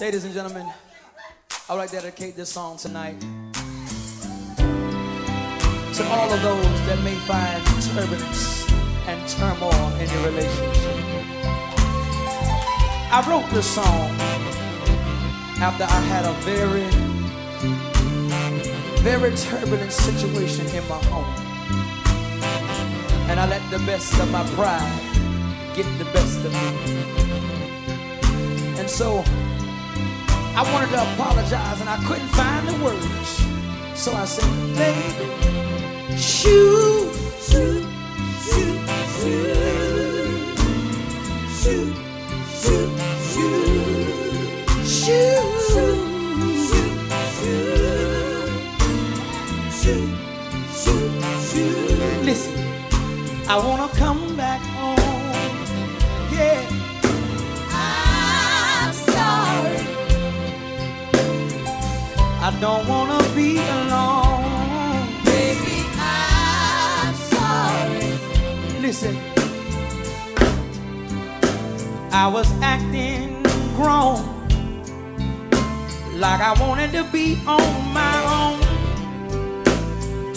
Ladies and gentlemen, I would like to dedicate this song tonight to all of those that may find turbulence and turmoil in your relationship. I wrote this song after I had a very, very turbulent situation in my home. And I let the best of my pride get the best of me. And so I wanted to apologize and I couldn't find the words. So I said, baby, shoot, shoot, shoot, shoot, shoot, shoot, shoot. Listen, I wanna come. Don't wanna be alone. Baby, I'm sorry. Listen, I was acting grown, like I wanted to be on my own,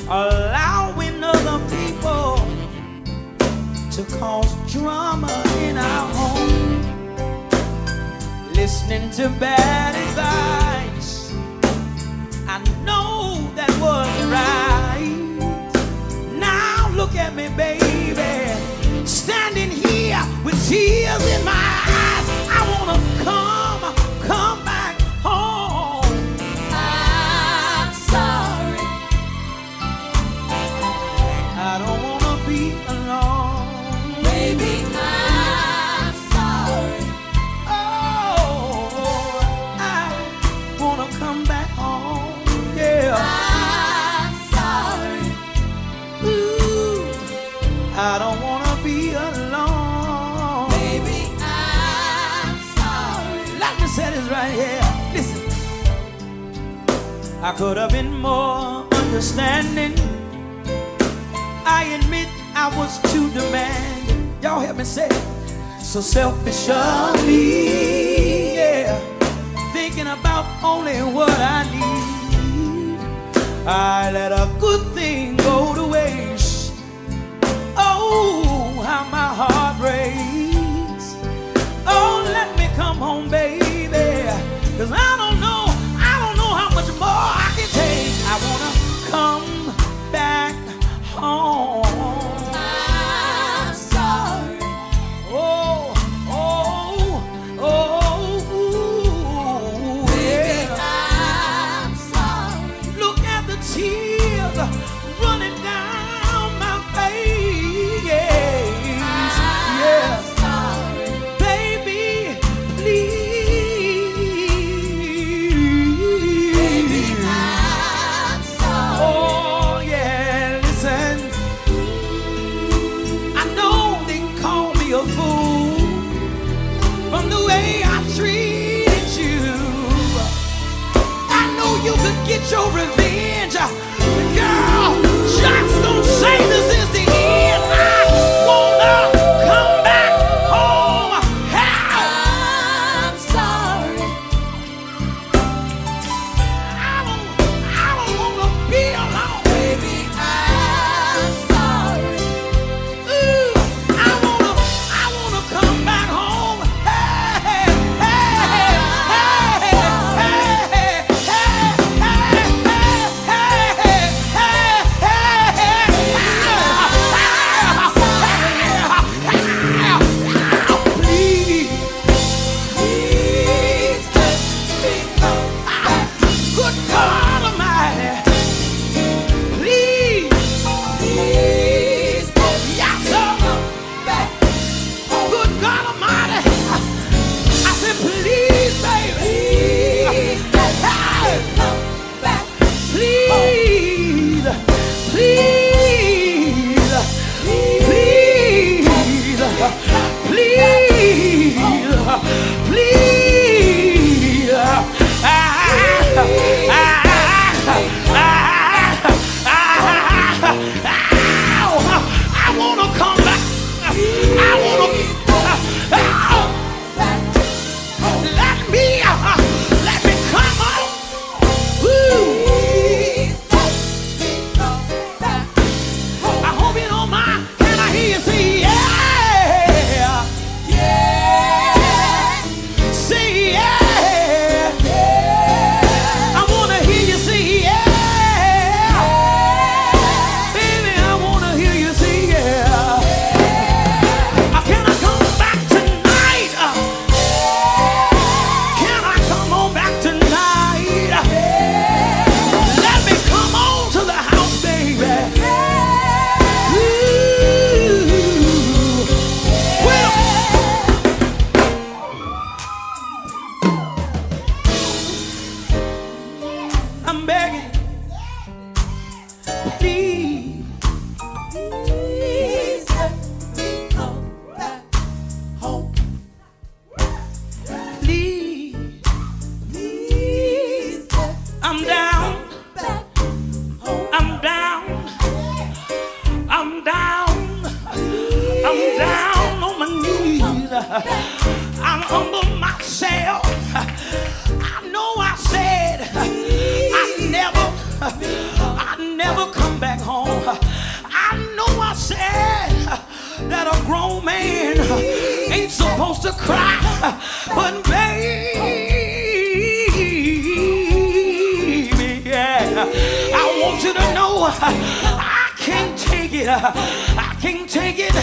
allowing other people to cause drama in our home, listening to bad advice. Tears in my understanding. I admit I was too demanding. Y'all help me say. So selfish of me. Yeah. Thinking about only what I need. I let a good thing go to waste. Oh, how my heart breaks. Oh, let me come home, baby. Get your revenge. back home. I know I said that a grown man ain't supposed to cry, but baby, yeah, I want you to know I can't take it. Can't take it.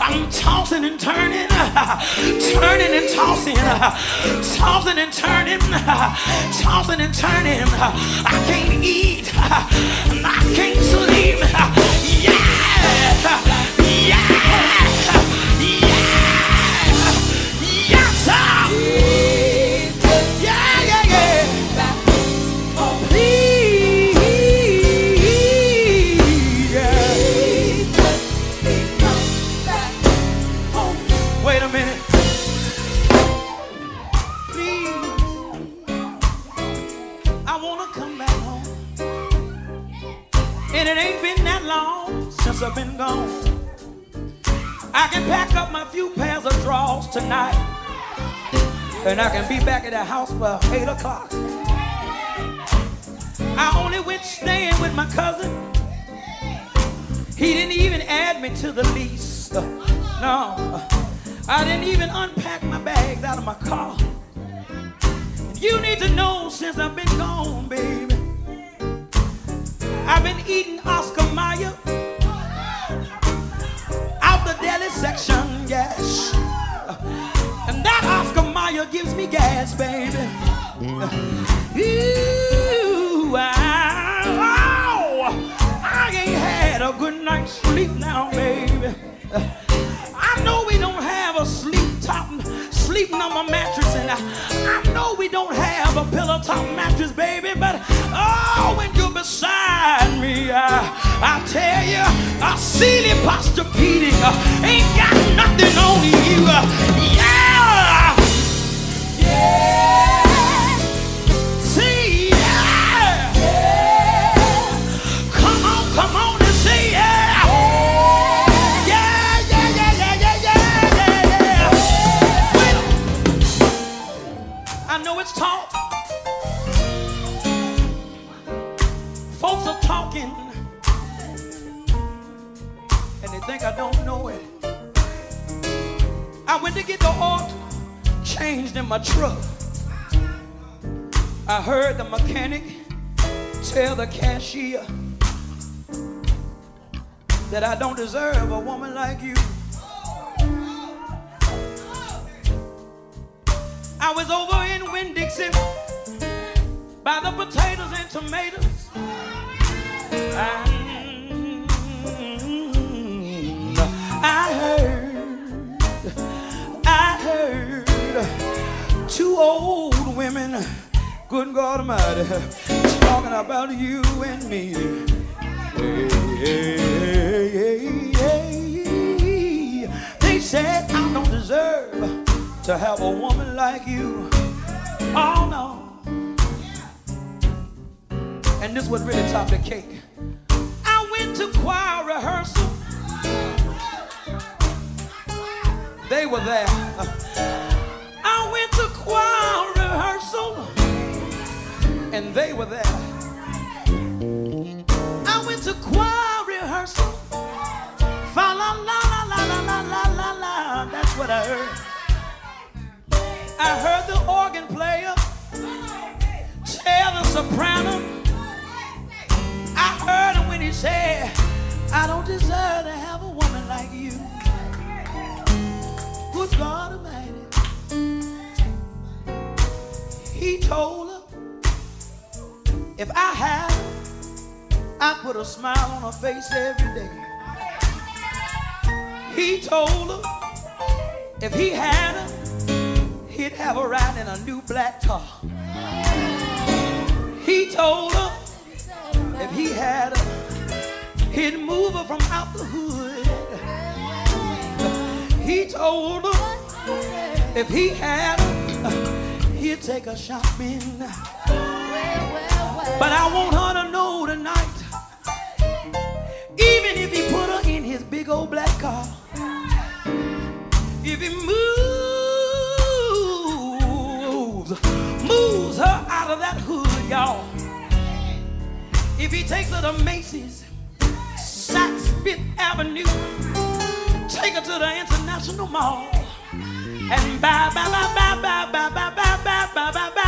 I'm tossing and turning, turning and tossing, tossing and turning, tossing and turning. I can't eat. I can't sleep. Yeah, tonight. And I can be back at the house by 8 o'clock. I only went staying with my cousin. He didn't even add me to the lease. No, I didn't even unpack my bags out of my car. You need to know since I've been gone, baby. I've been eating Oscar we don't have a pillow top mattress, baby. But oh, when you're beside me, I, I tell you, a Sealy Posturepedic uh, ain't got nothing on you. Uh, yeah, yeah. Heard the mechanic tell the cashier that I don't deserve a woman like you. I was over in Winn-Dixie by the potatoes and tomatoes. And I heard, good God Almighty, talking about you and me. Hey, hey, hey, hey. They said I don't deserve to have a woman like you. Oh no. And this was really top the cake. I went to choir rehearsal. They were there. I went to choir they were there. I went to choir rehearsal. Fa la la la la la la la la. That's what I heard. I heard the organ player tell the soprano. I heard him when he said, I don't deserve to have a woman like you. Good God Almighty. He told if I had I put a smile on her face every day. He told her, if he had her, he'd have her ride in a new black car. He told her, if he had her, he'd move her from out the hood. He told her, if he had her, he'd take her shopping. But I want her to know tonight, even if he put her in his big old black car, if he moves, moves her out of that hood, y'all. If he takes her to Macy's, Saks Fifth Avenue, take her to the International Mall, and buy, buy, buy, buy, buy, buy, buy, buy, buy, buy, buy,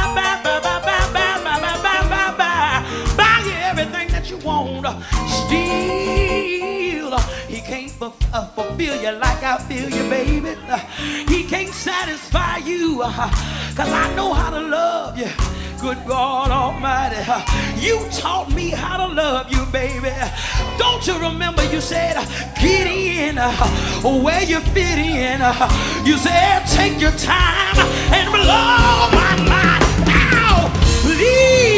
uh, fulfill you like I feel you, baby. He can't satisfy you, uh, cause I know how to love you. Good God Almighty, uh, you taught me how to love you, baby. Don't you remember you said, get in uh, where you fit in? Uh, You said, take your time and blow my mind. Ow! Please.